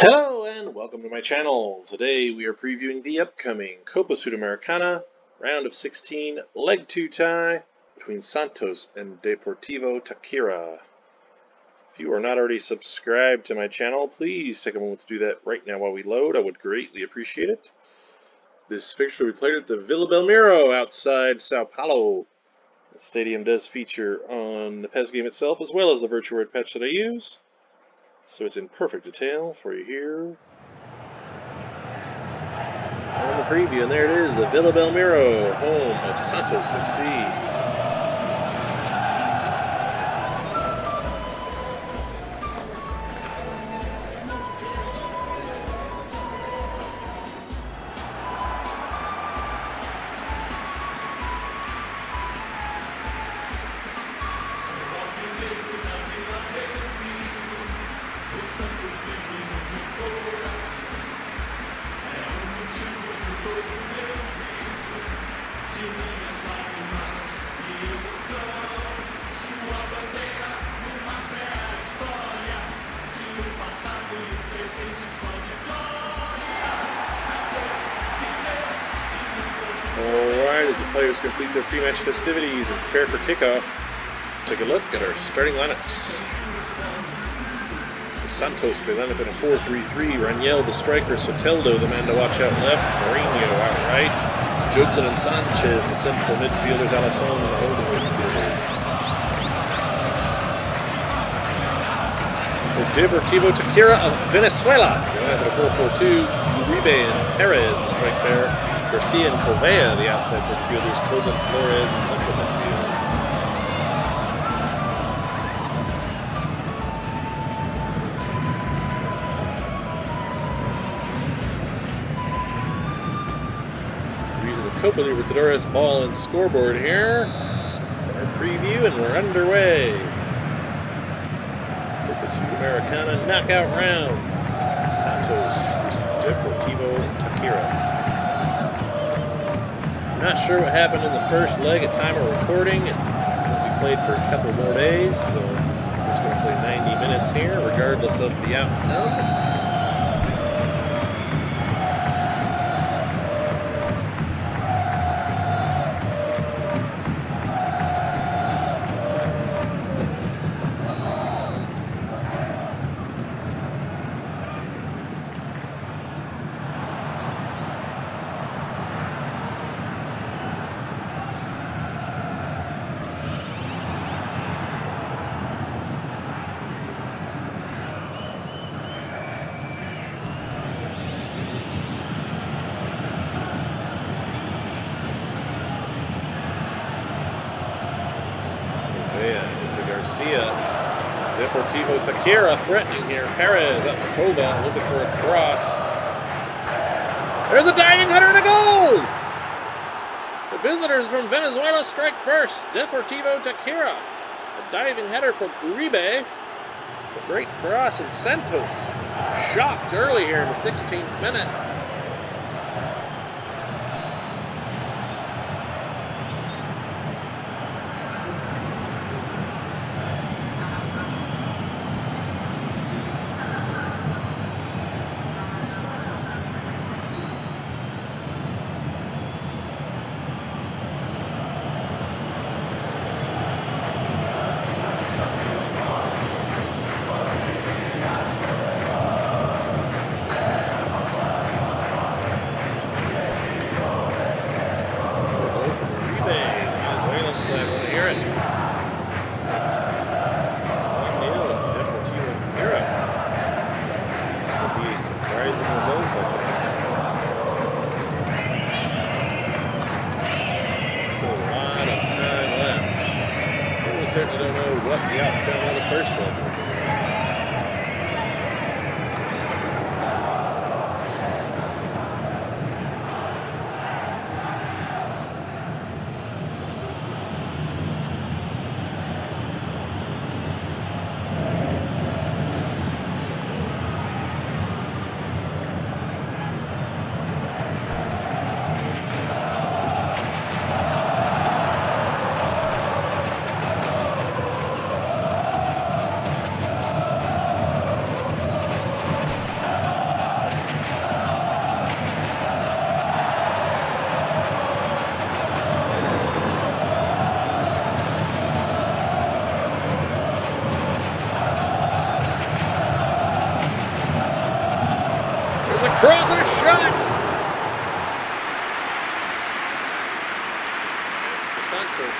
Hello and welcome to my channel. Today we are previewing the upcoming Copa Sudamericana round of 16 leg 2 tie between Santos and Deportivo Táchira. If you are not already subscribed to my channel, please take a moment to do that right now while we load. I would greatly appreciate it. This fixture will be played at the Vila Belmiro outside Sao Paulo. The stadium does feature on the PES game itself as well as the VirtuaRED patch that I use. So it's in perfect detail for you here. On the preview, and there it is, the Vila Belmiro, home of Santos FC. Players complete their pre-match festivities and prepare for kickoff, let's take a look at our starting lineups. For Santos, they line up in a 4-3-3. Raniel, the striker, Soteldo, the man to watch out left, Marinho out right, Judson and Sanchez, the central midfielders, Alisson, the holding midfielder. For Deportivo Táchira of Venezuela, they line up in a 4-4-2. Uribe and Perez, the strike pair, Garcia and Covea, the outside midfielders, Colvin Flores, the central midfielder. We're using the Copa Libertadores ball and scoreboard here. Our preview, and we're underway. Copa Sudamericana knockout rounds. Not sure what happened in the first leg at time of recording. We played for a couple more days, so I'm just going to play 90 minutes here, regardless of the outcome. Deportivo Táchira threatening here. Perez up to Koba looking for a cross. There's a diving header to goal! The visitors from Venezuela strike first. Deportivo Táchira. A diving header from Uribe. A great cross and Santos. Shocked early here in the 16th minute.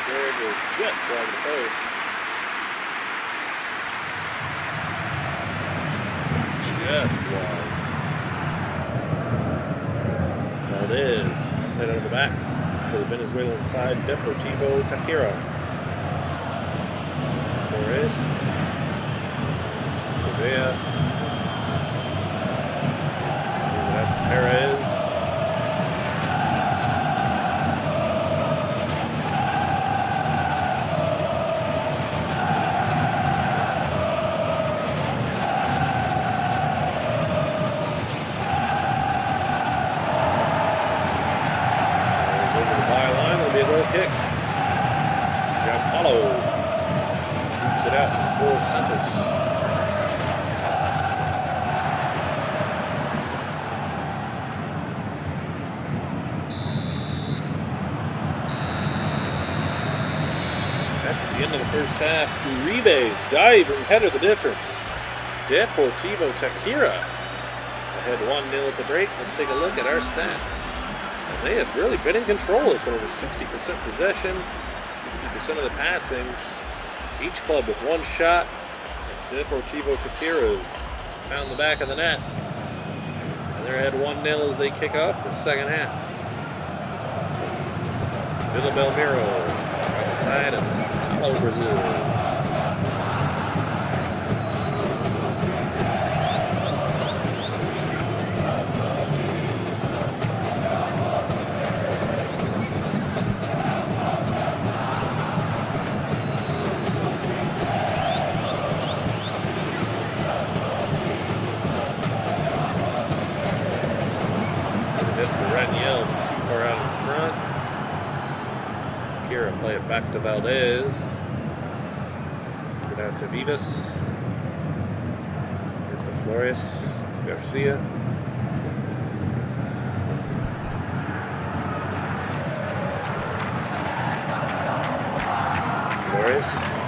There goes just of the post. Just wide. Valdez played out of the back for the Venezuelan side, Deportivo Takira. Flores. Correa. Perez. over the byline. It'll be a goal kick. João Paulo shoots it out for Santos. That's the end of the first half. Uribe's diving header the difference. Deportivo Takira ahead 1-0 at the break. Let's take a look at our stats. They have really been in control this one with 60% possession, 60% of the passing. Each club with one shot. And Deportivo Takira's found the back of the net. And they're ahead 1-0 as they kick off the second half. Vila Belmiro right side of Sao Paulo, Brazil. Back to Valdez. Sends it out to Vivas. Get to Flores. To Garcia. Flores.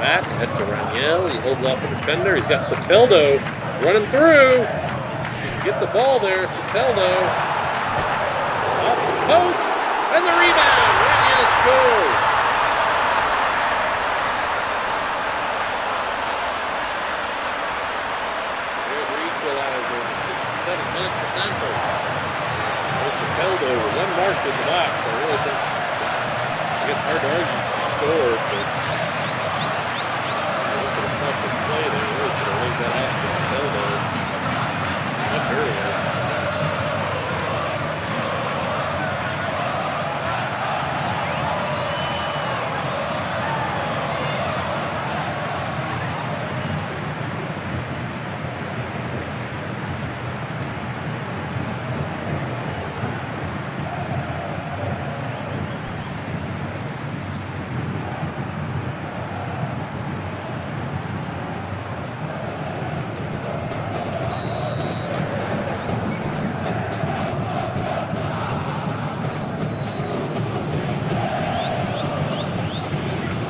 Back. Ahead to Raniel. He holds off a defender. He's got Soteldo running through get the ball there. Soteldo off the post and the rebound. Raniel scores. There's the equalizer in the 67th minute for Santos. Well, Soteldo was unmarked in the box. I really think, I guess hard to argue he scored, but I look at a selfish play there. Really should have laid that off to Soteldo much earlier.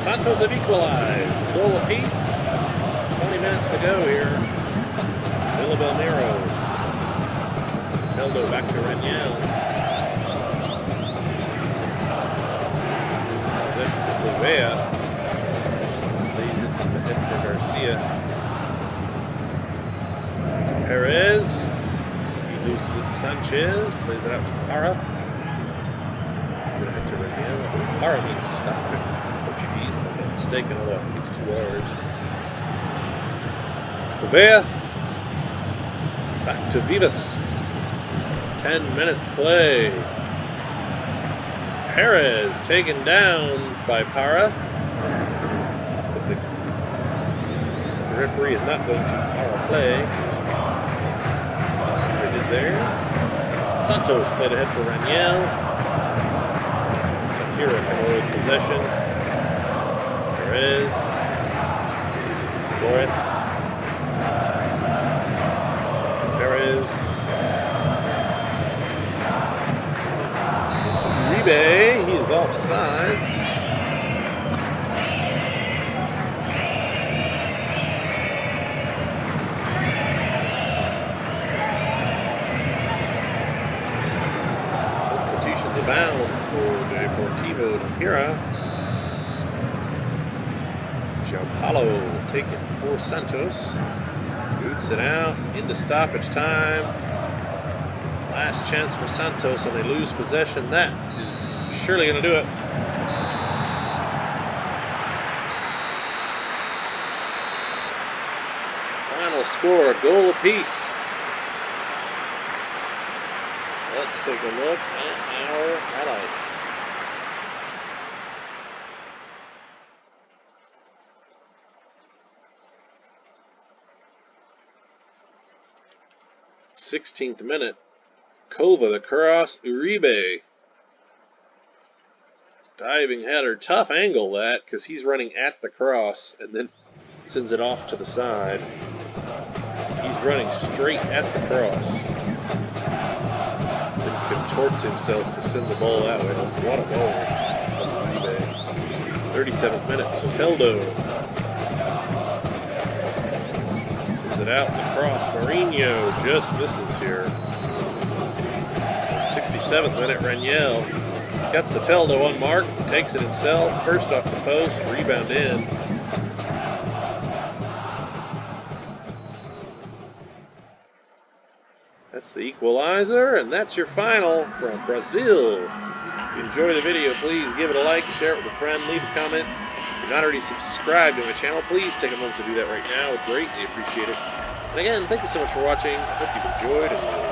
Santos have equalized. A goal apiece. 20 minutes to go here. Vila Belmiro. Soteldo back to Raniel. Possession to Gouveia. Leads it for Garcia. To Perez. He loses it to Sanchez. Plays it out to Parra. Plays it ahead to Raniel. Parra means stop I think it's two R's. Gouveia. Back to Vivas. Ten minutes to play. Perez taken down by Parra. But the, referee is not going to Parra play. Let's see what he did there. Santos played ahead for Raniel. Takira can hold possession. There is. Flores. Perez. Uribe, he is off sides. abound for Deportivo Táchira. Take it for Santos. Boots it out into stoppage time. Last chance for Santos, and they lose possession. That is surely going to do it. Final score, a goal apiece. Let's take a look at our highlights. Sixteenth minute, Kova the cross, Uribe. Diving header, tough angle that, because he's running at the cross and then sends it off to the side. He's running straight at the cross. Then contorts himself to send the ball that way. What a goal from Uribe. 37th minute, Soteldo. Out the cross. Marinho just misses here. 67th minute, Raniel. He's got Soteldo unmarked, takes it himself, first off the post, rebound in. That's the equalizer, and that's your final from Brazil. Enjoy the video, please give it a like, share it with a friend, leave a comment. Not already subscribed to my channel, please take a moment to do that right now. Greatly appreciate it. And again, thank you so much for watching. I hope you've enjoyed, and